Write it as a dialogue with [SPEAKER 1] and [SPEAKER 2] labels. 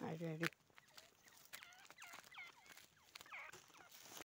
[SPEAKER 1] আর